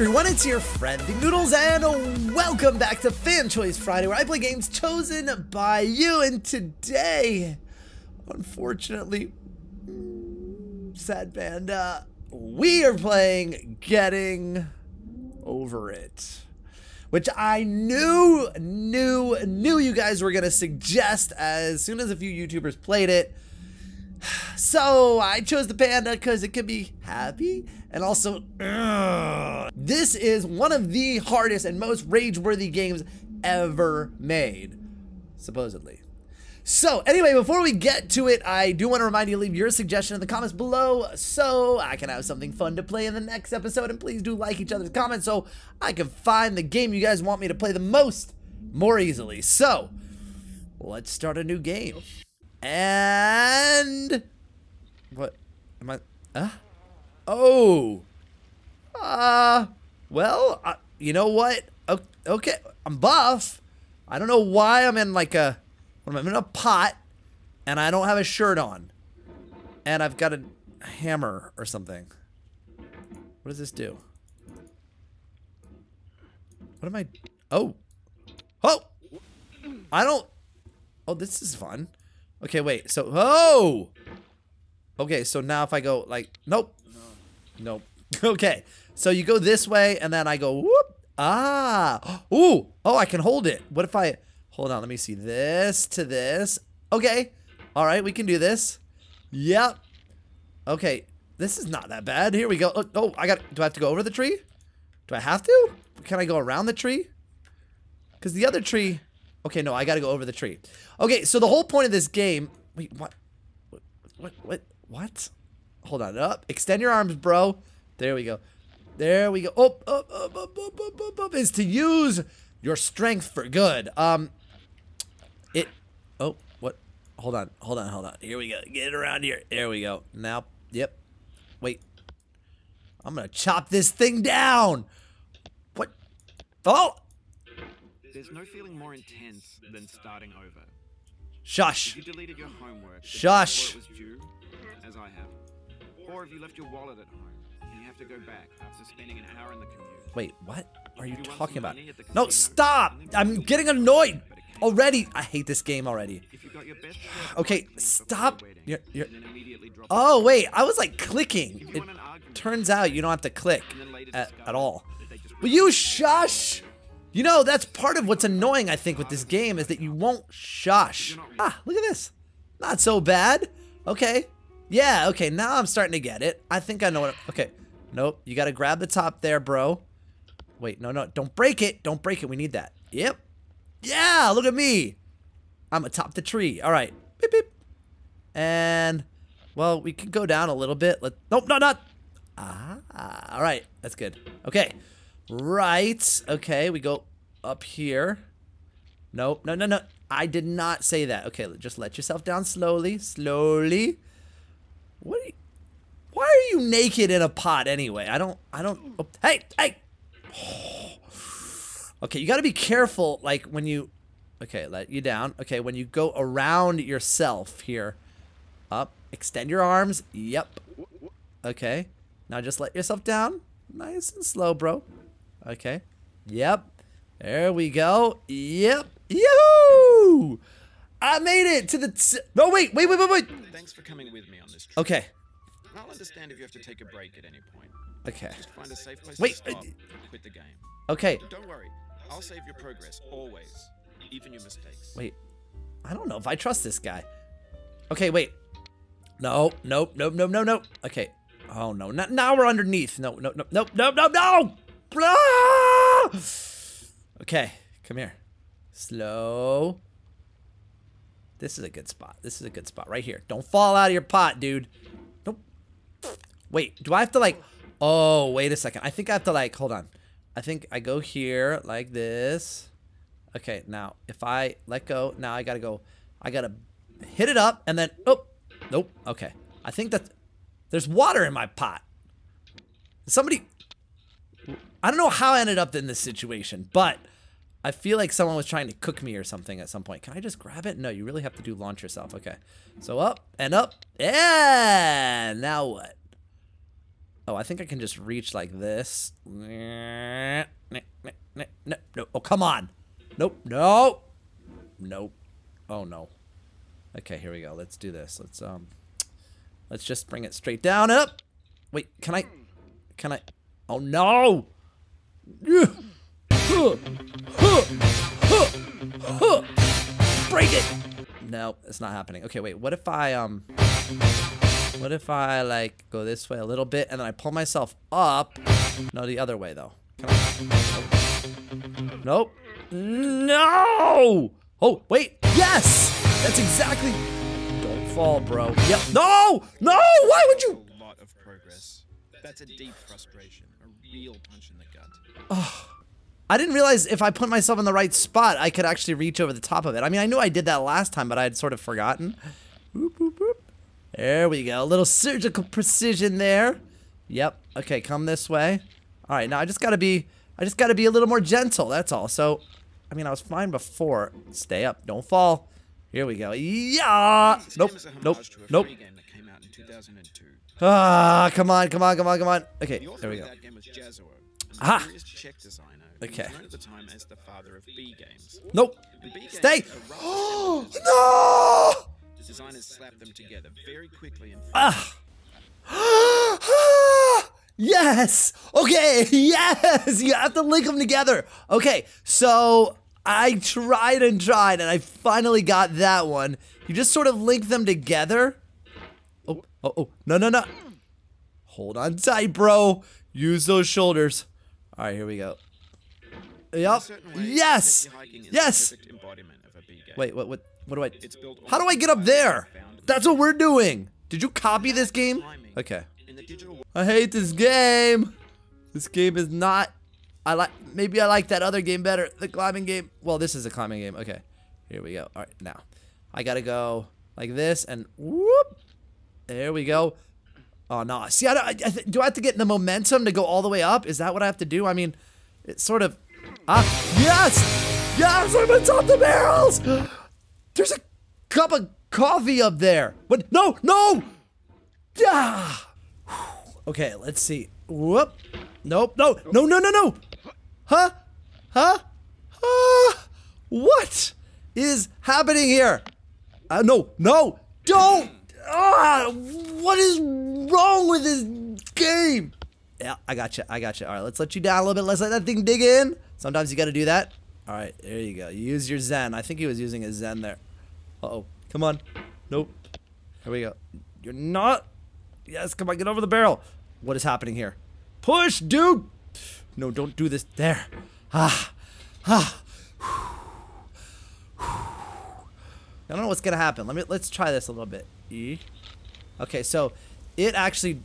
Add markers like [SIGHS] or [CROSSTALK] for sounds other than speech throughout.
everyone, it's your friend Noodles, and welcome back to Fan Choice Friday, where I play games chosen by you. And today, unfortunately, sad panda, uh, we are playing Getting Over It. Which I knew, knew, knew you guys were gonna suggest as soon as a few YouTubers played it. [SIGHS] So I chose the panda because it could be happy and also ugh. this is one of the hardest and most rage-worthy games ever made, supposedly. So anyway, before we get to it, I do want to remind you to leave your suggestion in the comments below so I can have something fun to play in the next episode. And please do like each other's comments so I can find the game you guys want me to play the most more easily. So let's start a new game. And what am I? Uh, oh, uh, well, uh, you know what? Okay, I'm buff. I don't know why I'm in like a, I'm I in a pot, and I don't have a shirt on, and I've got a hammer or something. What does this do? What am I? Oh, oh, I don't. Oh, this is fun. Okay, wait. So, oh! Okay, so now if I go like, nope. Nope. [LAUGHS] okay. So you go this way and then I go whoop. Ah. [GASPS] Ooh. Oh, I can hold it. What if I, hold on, let me see. This to this. Okay. All right, we can do this. Yep. Okay. This is not that bad. Here we go. Oh, oh I got, do I have to go over the tree? Do I have to? Can I go around the tree? Because the other tree, Okay, no, I gotta go over the tree. Okay, so the whole point of this game... Wait, what? What? What? What? Hold on. Up. Extend your arms, bro. There we go. There we go. Up, up, up, up, up, up, up, up. Is to use your strength for good. Um, it... Oh, what? Hold on. Hold on. Hold on. Here we go. Get around here. There we go. Now, yep. Wait. I'm gonna chop this thing down. What? Oh! There's no feeling more intense than starting over. Shush. If you deleted your homework Shush. it was due, as I have, or if you left your wallet at home and you have to go back after spending an hour in the commute. Wait, what are you want talking about? No, stop! I'm getting annoyed but it can- already. I hate this game already. If you got your best Okay, stop. You're- you're- and then immediately drop Oh wait, I was like clicking. It turns out you don't have to click and then later at, at all. Will you shush? You know, that's part of what's annoying, I think, with this game is that you won't shush. Ah, look at this. Not so bad. Okay. Yeah, okay, now I'm starting to get it. I think I know what... Okay. Nope, you gotta grab the top there, bro. Wait, no, no, don't break it. Don't break it. We need that. Yep. Yeah, look at me. I'm atop the tree. All right. Beep, beep. And, well, we can go down a little bit. Let, nope, no, not. Ah, all right. That's good. Okay. Right. Okay, we go up here. Nope, no, no, no. I did not say that. Okay, just let yourself down slowly, slowly. What are you, why are you naked in a pot anyway? I don't, I don't, oh, hey, hey. [SIGHS] Okay, you gotta be careful, like, when you, okay, let you down. Okay, when you go around yourself here. Up, extend your arms. Yep. Okay. Now just let yourself down. Nice and slow, bro. Okay. Yep. There we go. Yep. Yoo! I made it to the. No, wait, wait, wait, wait, wait. Thanks for coming with me on this trip. Okay. I'll understand if you have to take a break at any point. Okay. Just find a safe place Wait, to stop uh, quit the game. Okay. Don't worry, I'll save your progress always, even your mistakes. Wait. I don't know if I trust this guy. Okay, wait. No, nope, nope, nope, no, no. Okay. Oh no, not, now we're underneath. No, no, no, no, no, no, no. Ah! Okay, come here. Slow. This is a good spot. This is a good spot right here. Don't fall out of your pot, dude. Nope. Wait, do I have to like? Oh, wait a second. I think I have to like. Hold on. I think I go here like this. Okay, now if I let go, now I gotta go. I gotta hit it up and then. Oh, nope. Okay. I think that there's water in my pot. Somebody. I don't know how I ended up in this situation, but I feel like someone was trying to cook me or something at some point. Can I just grab it? No, you really have to do launch yourself. Okay. So up and up. Yeah. Now what? Oh, I think I can just reach like this. No, no. Oh, come on. Nope. No. Nope. Oh no. Okay, here we go. Let's do this. Let's um let's just bring it straight down up. Wait, can I can I Oh no. [LAUGHS] Break it. No, it's not happening. Okay, wait. What if I um what if I like go this way a little bit and then I pull myself up? No, the other way though. Nope. No! Oh, wait. Yes! That's exactly. Don't fall, bro. Yep. No! No! Why would you? A lot of progress. That's a deep frustration, a real punch in the gut. I didn't realize if I put myself in the right spot, I could actually reach over the top of it. I mean, I knew I did that last time, but I had sort of forgotten. Boop, boop, boop. There we go. A little surgical precision there. Yep. Okay, come this way. All right, now I just gotta be, I just gotta be a little more gentle. That's all. So, I mean, I was fine before. Stay up. Don't fall. Here we go. Yeah. Nope. game is a homage Nope. Nope. free game that came out in 2002. Ah, come on, come on, come on, come on. Okay, there we go. that game was Jazzuo, a Aha. Mysterious Czech designer who Okay. known at the time as the father of B games. Nope. B Stay. sandwiches. [GASPS] no. The designers slapped them together very quickly and Ah. [GASPS] yes. Okay. [LAUGHS] Yes. You have to link them together. Okay. So I tried and tried, and I finally got that one. You just sort of link them together. Oh. Oh. Oh. No. No. No. Hold on tight, bro. Use those shoulders. All right. Here we go. Yep. way, Yes. sexy hiking is Yes. embodiment of a B. Wait. What? What? What do I? How do I get up there? That's what we're doing. Did you copy this game? Okay. In the digital world, I hate this game. This game is not. I like. Maybe I like that other game better. The climbing game. Well, this is a climbing game. Okay. Here we go. All right. Now, I gotta go like this and whoop. There we go. Oh no. See, I, don't- I, I do I have to get the momentum to go all the way up? Is that what I have to do? I mean, it's sort of. Ah. Yes. Yes. I'm of the barrels. [GASPS] There's a cup of coffee up there. What? No. No. Ah. [SIGHS] Okay, let's see. Whoop. Nope. No. No. No. No. No. Huh? Huh? Ah. What is happening here? Uh, no. No. Don't. Ah. What is wrong with this game? Yeah, I got you. I got you. All right, let's let you down a little bit. Let's let that thing dig in. Sometimes you got to do that. All right, there you go. Use your Zen. I think he was using his Zen there. Uh oh. Come on. Nope. Here we go. You're not. Yes, come on, get over the barrel. What is happening here? Push, dude. No, don't do this. There. Ah. Ah. I don't know what's gonna happen. Let me let's try this a little bit. E. Okay, so it actually.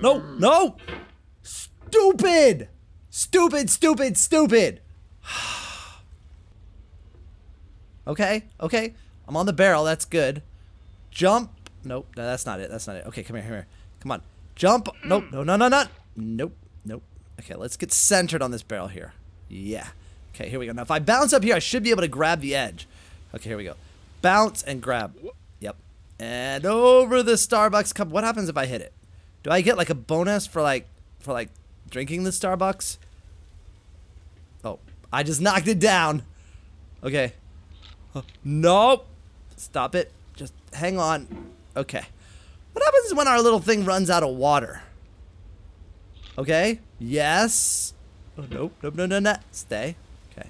No, no. Stupid. Stupid. Stupid. Stupid. [SIGHS] okay. Okay. I'm on the barrel. That's good. Jump. Nope. No, that's not it. That's not it. Okay, come here. Come here. Come on. Jump. Nope. No. No. No. No. Nope. Nope. Okay, let's get centered on this barrel here. Yeah. Okay, here we go. Now, if I bounce up here, I should be able to grab the edge. Okay, here we go. Bounce and grab. Yep. And over the Starbucks cup. What happens if I hit it? Do I get like a bonus for like for like drinking the Starbucks? Oh, I just knocked it down. Okay. Nope. Stop it. Just hang on. Okay. What happens when our little thing runs out of water? Okay. Yes. Oh, nope. Nope. No. No. No. Stay. Okay.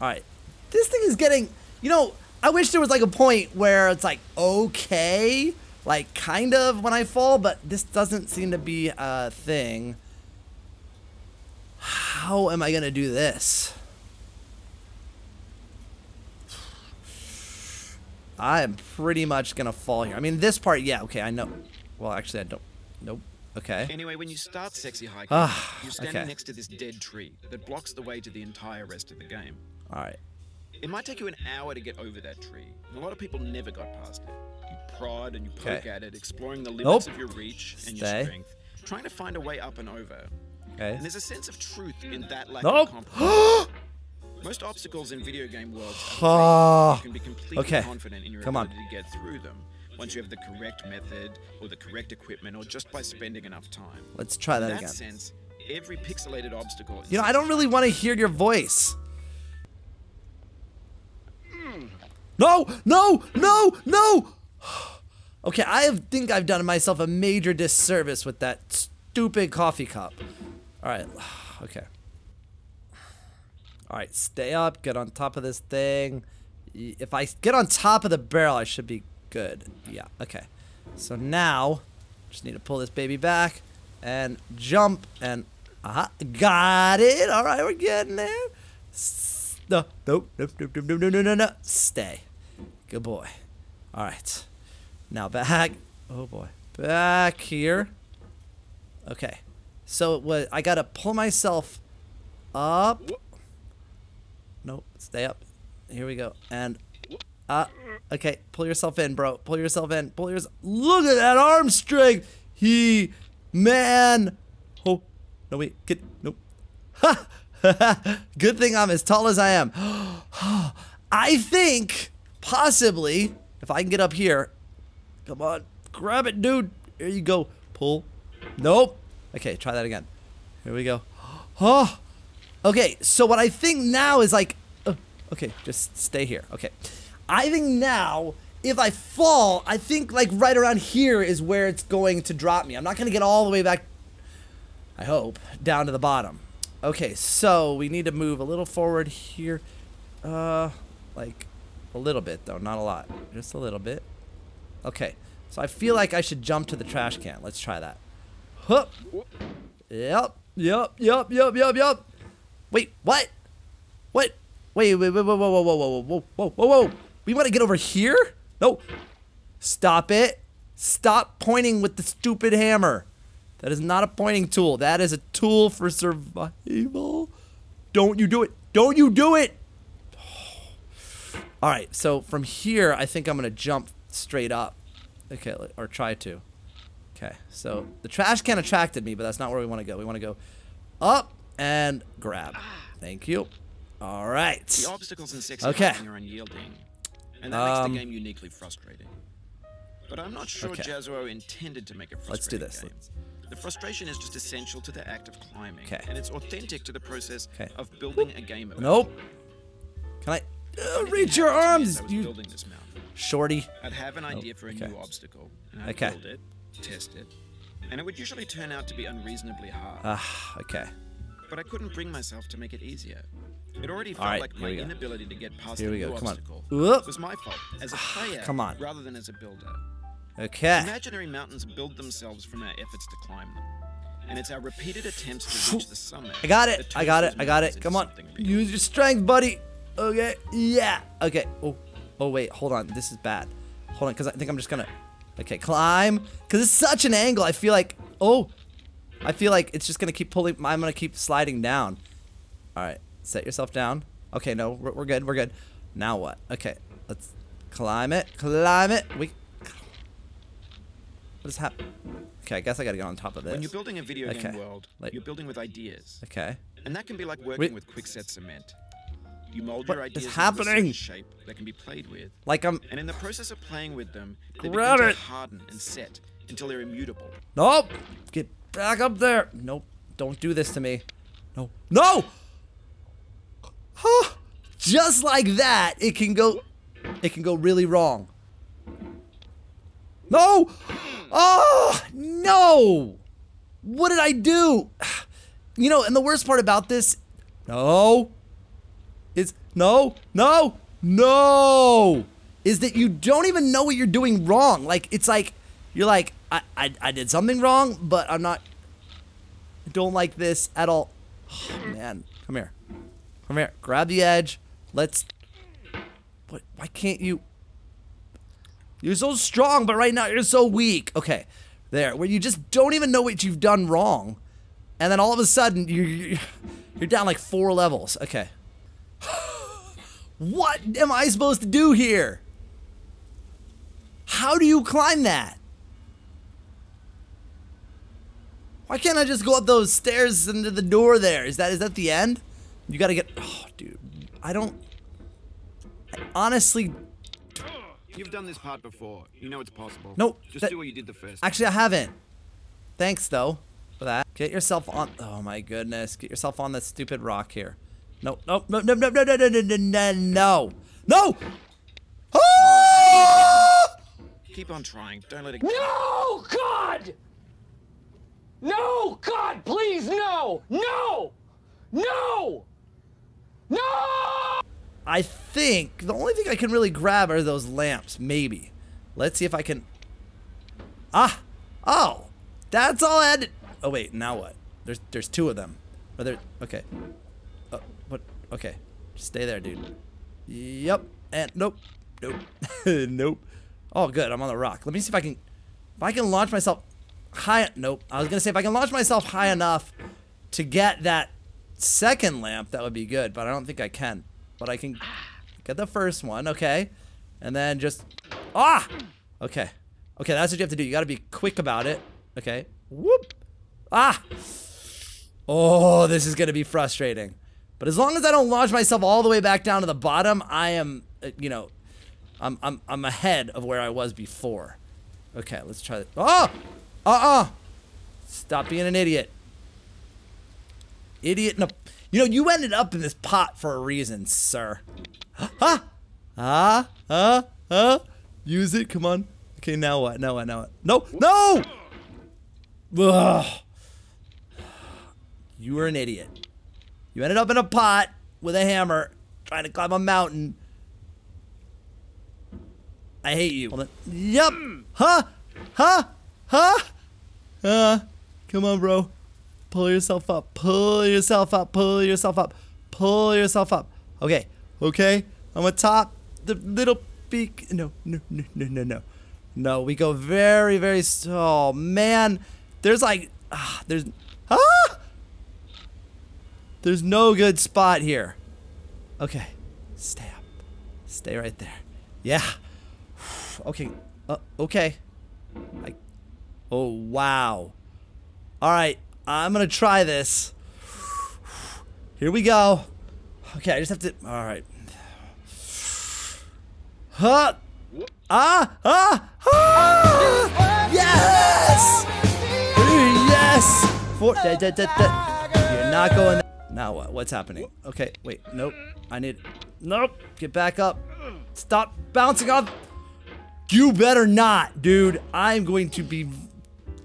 All right. This thing is getting. You know, I wish there was like a point where it's like okay, like kind of when I fall, but this doesn't seem to be a thing. How am I gonna do this? I am pretty much gonna fall here. I mean, this part, yeah, okay, I know. Well, actually, I don't. Nope. Okay. Anyway, when you start sexy hiking, Ah, you're standing okay. next to this dead tree that blocks the way to the entire rest of the game. All right. It might take you an hour to get over that tree, and a lot of people never got past it. You prod and you poke Okay. at it, exploring the limits Nope. of your reach and Stay. your strength, trying to find a way up and over. Okay. And there's a sense of truth in that lack Nope. of [GASPS] compromise. Most obstacles in video game worlds are. You can be completely okay. confident in your Come on. ability to get through them, once you have the correct method, or the correct equipment, or just by spending enough time. Let's try that, In that again. sense, every pixelated obstacle. You know, I don't really want to hear your voice. Hmm. No, no, no, no! [SIGHS] Okay, I have- think I've done myself a major disservice with that stupid coffee cup. Alright, [SIGHS] okay. Alright, stay up, get on top of this thing. If I get on top of the barrel, I should be good. Yeah, okay. So now, just need to pull this baby back and jump and uh got it. All right, we're getting there. No, nope, nope, nope, nope, nope, no, no, no, no. Stay. Good boy. All right. Now back. Oh boy. Back here. Okay. So it was. I gotta pull myself up. Nope. Stay up. Here we go. And uh, okay, pull yourself in, bro. Pull yourself in. Pull yours. Look at that arm strength. He, man. Oh, no wait. Get nope. Ha. [LAUGHS] Good thing I'm as tall as I am. [GASPS] I think possibly if I can get up here. Come on, grab it, dude. Here you go. Pull. Nope. Okay, try that again. Here we go. [GASPS] Oh. Okay, so what I think now is like, uh, okay, just stay here. Okay, I think now if I fall, I think like right around here is where it's going to drop me. I'm not gonna get all the way back. I hope down to the bottom. Okay, so we need to move a little forward here, uh, like a little bit though, not a lot, just a little bit. Okay, so I feel like I should jump to the trash can. Let's try that. Hup. Yep. Yep. Yep. Yep. Yep. Yep. Wait. What? What? Wait. Wait. Wait. Whoa. Whoa. Whoa. Whoa. Whoa. Whoa. Whoa. Whoa. We want to get over here? No. Stop it. Stop pointing with the stupid hammer. That is not a pointing tool. That is a tool for survival. Don't you do it. Don't you do it. All right. So from here, I think I'm going to jump straight up. Okay. Or try to. Okay, so the trash can attracted me, but that's not where we want to go. We want to go up and grab. Thank you. All right. The obstacles in Sexy Okay. Are unyielding, and that makes Um, the game uniquely frustrating. But I'm not sure Okay. Jazzuo intended to make a frustrating Let's do this. game. The frustration is just essential to the act of climbing, Okay. and it's authentic to the process Okay. of building a game. Nope. Can I uh, reach your happened to me as arms, I was you building this mountain. shorty? I'd have an idea for a new obstacle, Okay. Test it, and it would usually turn out to be unreasonably hard. Ah, okay. but I couldn't bring myself to make it easier. It already felt right, like my inability to get past Here the we go, new come on. obstacle Whoop. was my fault as a player, come on. rather than as a builder. Okay. Imaginary mountains build themselves from our efforts to climb them, and it's our repeated attempts to reach the summit. I got it. I got it. I got it. Come on. Use your strength, buddy. Okay. Yeah. Okay. Oh. Oh wait. Hold on. This is bad. Hold on, because I think I'm just gonna. Okay, climb. Because it's such an angle. I feel like. Oh. I feel like it's just gonna keep pulling. I'm gonna keep sliding down. All right. Set yourself down. Okay. No. We're, we're good. We're good. Now what? Okay. Let's climb it. Climb it. We. What is happening? Okay. I guess I gotta get on top of this. When you're building a video Okay. game world, Like- you're building with ideas, Okay. and that can be like working Wait. with quickset cement. You mold What your is ideas into a happening? certain shape that can be played with, Like I'm. and in the process of playing with them, they Grab begin it. to harden and set until they're immutable. Nope. Get back up there. Nope. Don't do this to me. No. No. Huh. Just like that, it can go. It can go really wrong. No. Oh no. What did I do? [SIGHS] You know, and the worst part about this, no, is no, no, no, is that you don't even know what you're doing wrong. Like it's like you're like I I, I did something wrong, but I'm not. I don't like this at all. Oh, man, come here, come here. Grab the edge. Let's. What? Why can't you? You're so strong, but right now you're so weak. Okay, there, where you just don't even know what you've done wrong, and then all of a sudden you're, you're down like four levels. Okay. What am I supposed to do here? How do you climb that? Why can't I just go up those stairs into the door there? Is that is that the end? You gotta get. Oh, dude, I don't. I honestly. You've done this part before. You know it's possible. No, Just that- do what you did the first. Actually, I haven't. Thanks, though, for that. Get yourself on. Oh, my goodness. Get yourself on that stupid rock here. No, no, no, no, no, no, no, no, no, no, no, no. No! Ah! Keep on trying. Don't let it. No, God! No, God, please, no! No! No! No! I think the only thing I can really grab are those lamps, maybe. Let's see if I can. Ah! Oh! That's all I had to... Oh, wait, now what? There's there's two of them. Are there... Okay. Okay. Stay there, dude. Yep. And nope. Nope. [LAUGHS] nope. Oh, good. I'm on the rock. Let me see if I can... If I can launch myself high... Nope. I was going to say if I can launch myself high enough to get that second lamp, that would be good. But I don't think I can. But I can get the first one. Okay. And then just... Ah! Okay. Okay, that's what you have to do. You got to be quick about it. Okay. Whoop. Ah! Oh, this is going to be frustrating. But as long as I don't launch myself all the way back down to the bottom, I am, uh, you know, I'm, I'm, I'm ahead of where I was before. Okay, let's try that. Oh! Uh-uh! Stop being an idiot. Idiot in a... You know, you ended up in this pot for a reason, sir. Ah! Ah! Ah! Ah! Use it, come on. Okay, now what? Now what? Now what? No! No! Ugh. [SIGHS] You were an idiot. You ended up in a pot with a hammer trying to climb a mountain. I hate you. Yup. Huh? Huh? Huh? Uh, come on, bro. Pull yourself up. Pull yourself up. Pull yourself up. Pull yourself up. Okay. Okay. I'm atop the little peak. No, no, no, no, no, no. No, we go very, very. Oh man, there's like, ah, there's, ah, there's no good spot here. Okay, stay up, stay right there. Yeah. [SIGHS] Okay. Uh, okay. I. Oh wow. All right, I'm gonna try this. [SIGHS] Here we go. Okay, I just have to. All right. [SIGHS] Huh. Ah! Ah! Ah! Yes! Yes! For, da, da, da, da. You're not going. Now what? What's happening? Okay, wait. Nope. I need. Nope. Get back up. Stop bouncing off. You better not, dude. I'm going to be.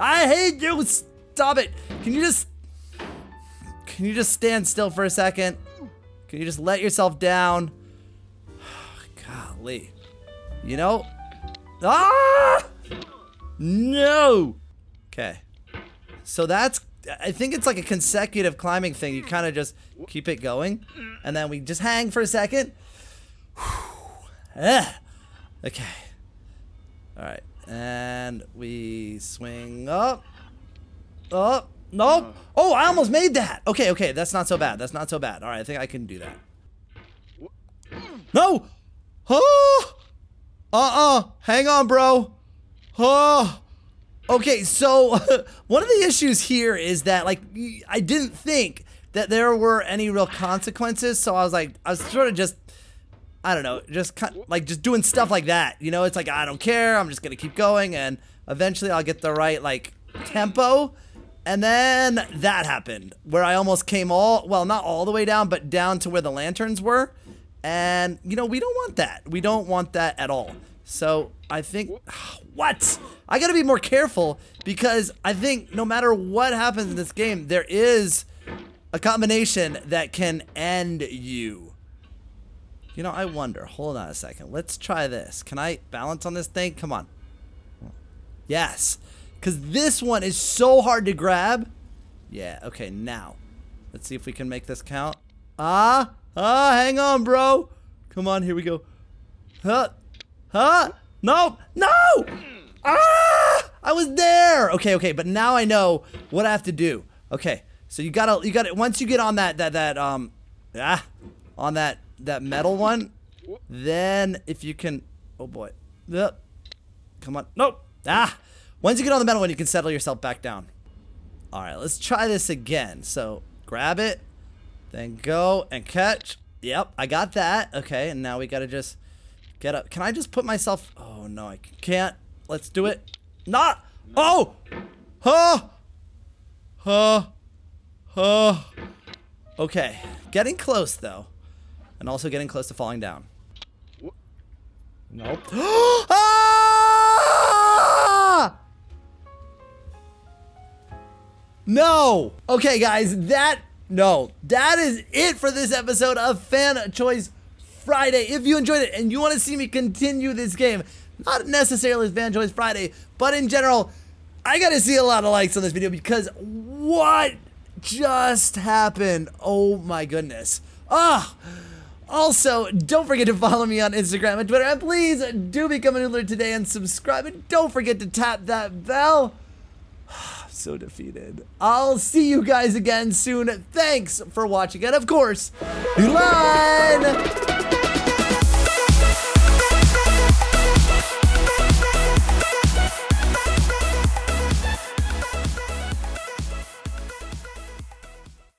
I hate you. Stop it. Can you just. Can you just stand still for a second? Can you just let yourself down? [SIGHS] Golly. You know? Ah! No! Okay. So that's, I think it's like a consecutive climbing thing. You kind of just keep it going. And then we just hang for a second. Okay. All right. And we swing up. Up. Nope. Oh, I almost made that. Okay, okay. That's not so bad. That's not so bad. All right. I think I can do that. No! Oh! Uh-uh. Hang on, bro. Oh. Okay, so [LAUGHS] one of the issues here is that like I didn't think that there were any real consequences, so I was like I was sort of just I don't know, just kind like just doing stuff like that. You know, it's like I don't care. I'm just going to keep going and eventually I'll get the right like tempo. And then that happened where I almost came all, well, not all the way down, but down to where the lanterns were. And, you know, we don't want that. We don't want that at all. So I think, [SIGHS] what? I got to be more careful because I think no matter what happens in this game, there is a combination that can end you. You know, I wonder. Hold on a second. Let's try this. Can I balance on this thing? Come on. Yes. Because this one is so hard to grab. Yeah, okay, now. Let's see if we can make this count. Ah, ah, hang on, bro. Come on, here we go. Huh, huh, no, no! Ah, I was there. Okay, okay, but now I know what I have to do. Okay, so you gotta, you gotta, once you get on that, that, that, um, ah, on that, that metal one, then if you can, oh boy, yep, come on, nope, ah, once you get on the metal one, you can settle yourself back down. All right, let's try this again. So grab it, then go and catch. Yep, I got that. Okay, and now we gotta just Get up. Can I just put myself? Oh no, I can't. Let's do it. Not. Oh. Huh. Huh. Huh. Okay. Getting close though, and also getting close to falling down. Nope. [GASPS] ah! No. Okay, guys, that no, that is it for this episode of Fan Choice Friday. If you enjoyed it and you want to see me continue this game, not necessarily Fan Choice Friday, but in general, I got to see a lot of likes on this video because what just happened? Oh my goodness. Ah. Also, don't forget to follow me on Instagram and Twitter, and please do become a noodler today and subscribe, and don't forget to tap that bell [SIGHS] so defeated. I'll see you guys again soon. Thanks for watching, and of course, noodle on!